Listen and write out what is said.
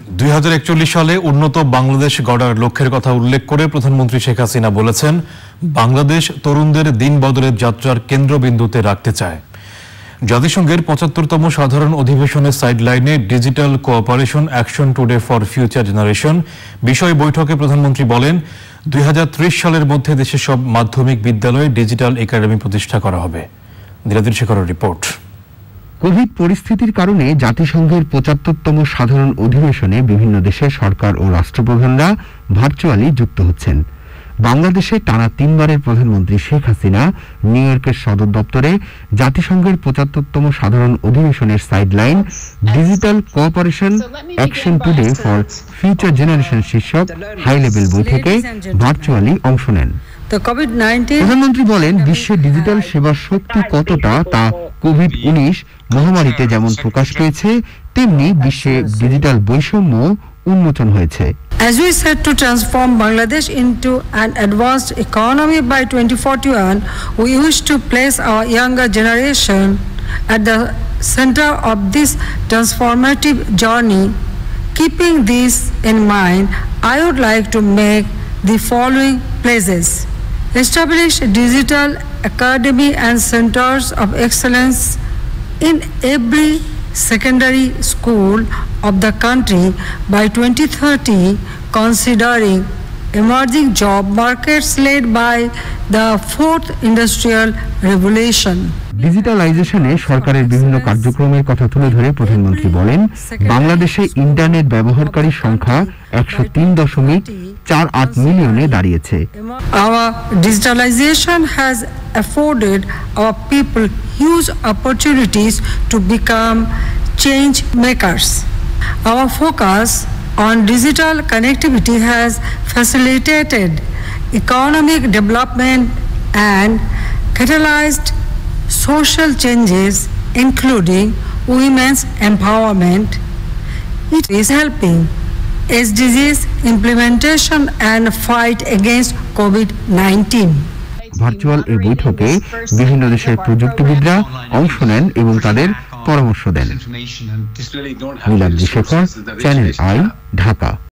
দুই হাজার একচল্লিশ সালে উন্নত বাংলাদেশ গড়ার লক্ষ্যের কথা উল্লেখ করে প্রধানমন্ত্রী শেখ হাসিনা বলেছেন, বাংলাদেশ তরুণদের দিন বদলের যাত্রার কেন্দ্রবিন্দুতে রাখতে চায়। জাতিসংঘের পঁচাত্তরতম সাধারণ অধিবেশনের সাইডলাইনে digital cooperation action today for future generation বিষয় বৈঠকে প্রধানমন্ত্রী বলেন, দুই হাজার ত্রিশ সালের মধ্যে দেশের সব মাধ্যমিক বিদ্যালয়ে ডিজিটাল একাডেমি প্রতিষ্ঠা করা হবে। রিপোর্ট। কোভিড পরিস্থিতির কারণে জাতিসংঘের পঁচাত্তরতম সাধারণ অধিবেশনে বিভিন্ন দেশের সরকার ও রাষ্ট্রপ্রধানরা ভার্চুয়ালি যুক্ত হচ্ছেন। বাংলাদেশে টানা তিনবারের প্রধানমন্ত্রী শেখ হাসিনা নিউ ইয়র্কের সদর দপ্তরে জাতিসংঘের পঁচাত্তরতম সাধারণ অধিবেশনের sideline digital cooperation action today for future generation শীর্ষক হাই লেভেল বৈঠকে ভার্চুয়ালি অংশ নেন The COVID-19 প্রধানমন্ত্রী বলেন বিশ্বে ডিজিটাল সেবার শক্তি কতটা তা কোভিড উনিশ মহামারীতে যেমন প্রকাশ পেয়েছে তেমনি বিশ্বে ডিজিটাল বৈষম্য উন্মোচন হয়েছে As we set to transform Bangladesh into an advanced economy by 2041, we wish to place our younger generation at the center of this transformative journey. Keeping this in mind, I would like to make the following pledges. Establish digital academy and centers of excellence in every secondary school of the country by 2030 considering emerging job markets led by the fourth industrial revolution ডিজিটালাইজেশনে সরকারের বিভিন্ন কার্যক্রমের কথা তুলে ধরে প্রধানমন্ত্রী বলেন বাংলাদেশে internet ব্যবহারকারীর সংখ্যা একশো তিন দশমিক চার আট মিলিয়নে দাঁড়িয়েছে Our digitalization has afforded our people huge opportunities to become change makers. Our focus on digital connectivity has facilitated economic development and catalyzed social changes, including women's empowerment. It is helping SDGs implementation and fight against COVID-19. Virtual এই বৈঠকে বিভিন্ন দেশের প্রযুক্তিবিদরা অংশ নেন এবং তাদের পরামর্শ দেন মিলাদ শেখর চ্যানেল আই ঢাকা